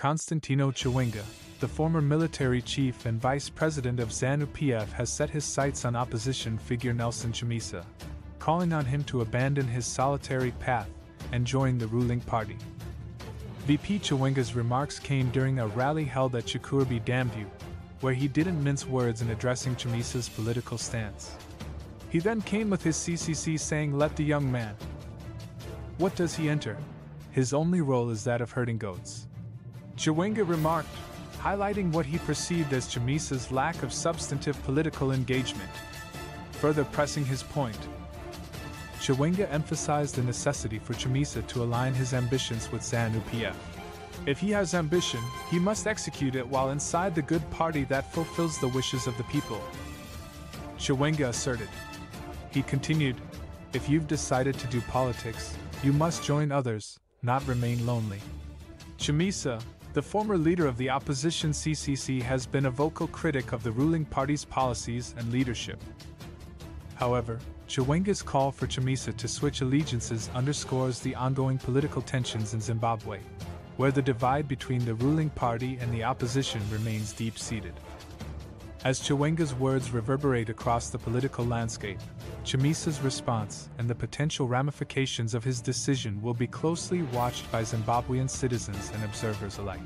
Constantino Chiwenga, the former military chief and vice president of ZANU PF, has set his sights on opposition figure Nelson Chamisa, calling on him to abandon his solitary path and join the ruling party. VP Chiwenga's remarks came during a rally held at Chikurubi Damview, where he didn't mince words in addressing Chamisa's political stance. He then came with his CCC saying, Let the young man. What does he enter? His only role is that of herding goats. Chiwenga remarked, highlighting what he perceived as Chamisa's lack of substantive political engagement. Further pressing his point, Chiwenga emphasized the necessity for Chamisa to align his ambitions with ZANU PF. If he has ambition, he must execute it while inside the good party that fulfills the wishes of the people. Chiwenga asserted. He continued, If you've decided to do politics, you must join others, not remain lonely. Chamisa, the former leader of the opposition CCC has been a vocal critic of the ruling party's policies and leadership. However, Chiwenga's call for Chamisa to switch allegiances underscores the ongoing political tensions in Zimbabwe, where the divide between the ruling party and the opposition remains deep seated. As Chiwenga's words reverberate across the political landscape, Chamisa's response and the potential ramifications of his decision will be closely watched by Zimbabwean citizens and observers alike.